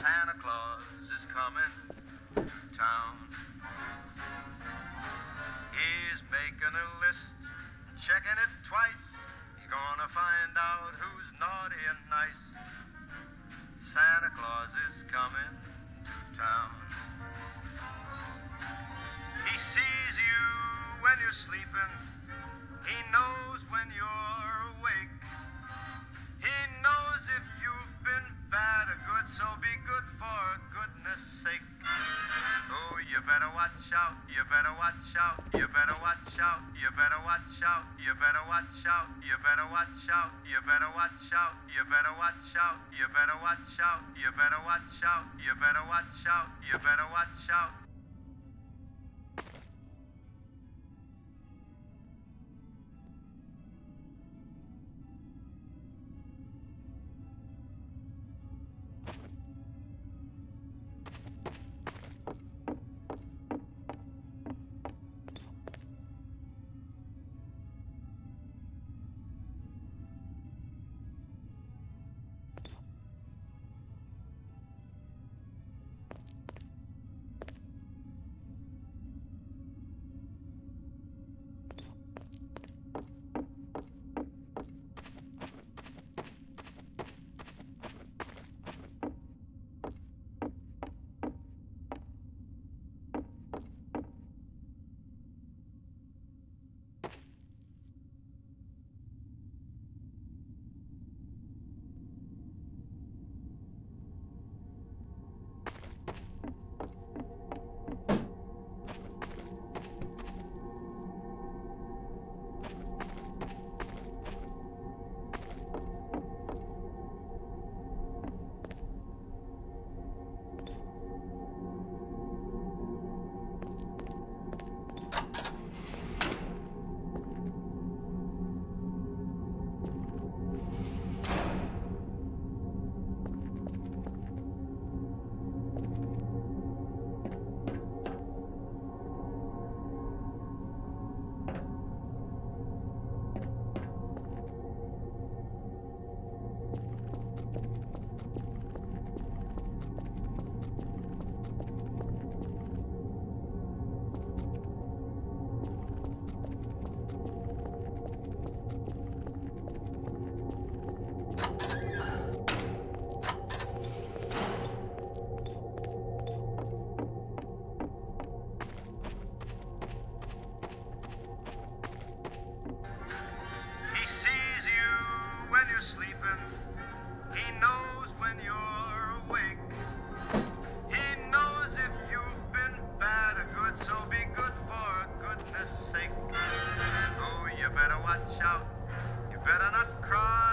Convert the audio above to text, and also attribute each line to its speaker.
Speaker 1: Santa Claus is coming to town. He's making a list, checking it twice. He's gonna find out who's naughty and nice. Santa Claus is coming to town. He sees you when you're sleeping. He knows when you're awake. Good, so be good for goodness sake. Oh, you better watch out, you better watch out, you better watch out, you better watch out, you better watch out, you better watch out, you better watch out, you better watch out, you better watch out, you better watch out, you better watch out, you better watch out. Better watch out. You better not cry